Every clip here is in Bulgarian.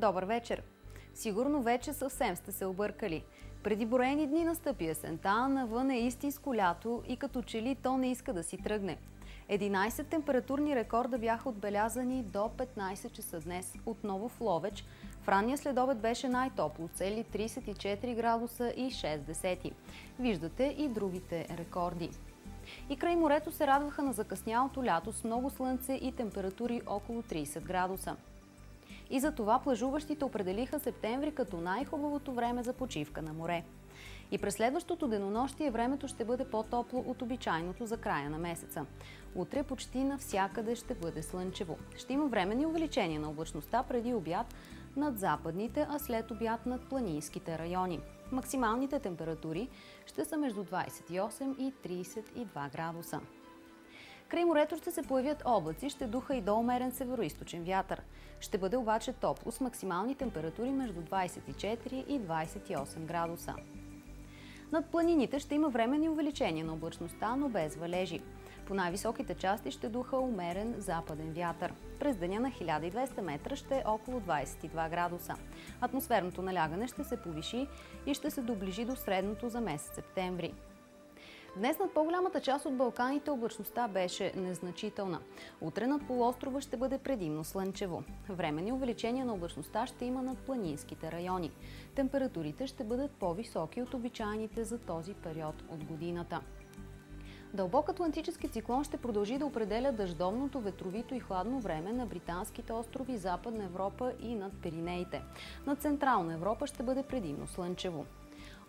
Добър вечер! Сигурно вече съвсем сте се объркали. Преди броени дни настъпи есента, навън е истинско лято и като че ли то не иска да си тръгне. 11 температурни рекорда бяха отбелязани до 15 часа днес. Отново в Ловеч. В ранния следобед беше най-топло, цели 34 градуса и 6 десети. Виждате и другите рекорди. И край морето се радваха на закъснялото лято с много слънце и температури около 30 градуса. И за това плажуващите определиха септември като най-хубавото време за почивка на море. И през следващото денонощие времето ще бъде по-топло от обичайното за края на месеца. Утре почти навсякъде ще бъде слънчево. Ще има временни увеличения на облачността преди обяд над западните, а след обяд над планинските райони. Максималните температури ще са между 28 и 32 градуса. Край морето ще се появят облаци, ще духа и до умерен североисточен вятър. Ще бъде обаче топло с максимални температури между 24 и 28 градуса. Над планините ще има временни увеличения на облачността, но без валежи. По най-високите части ще духа умерен западен вятър. През деня на 1200 метра ще е около 22 градуса. Атмосферното налягане ще се повиши и ще се доближи до средното за месец септември. Днес над по-голямата част от Балканите облачността беше незначителна. Утре над полуострова ще бъде предимно слънчево. Времени увеличения на облачността ще има над планинските райони. Температурите ще бъдат по-високи от обичайните за този период от годината. Дълбок атлантически циклон ще продължи да определя дъждовното, ветровито и хладно време на британските острови, Западна Европа и над Пиринеите. На Централна Европа ще бъде предимно слънчево.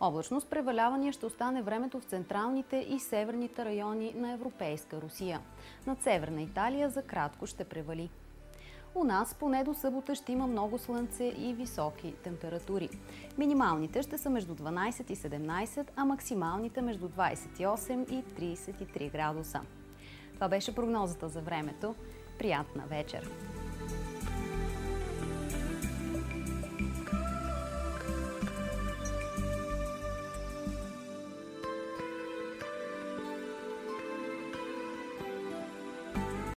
Облачно с превалявания ще остане времето в централните и северните райони на Европейска Русия. Над Северна Италия за кратко ще превали. У нас поне до събота ще има много слънце и високи температури. Минималните ще са между 12 и 17, а максималните между 28 и 33 градуса. Това беше прогнозата за времето. Приятна вечер!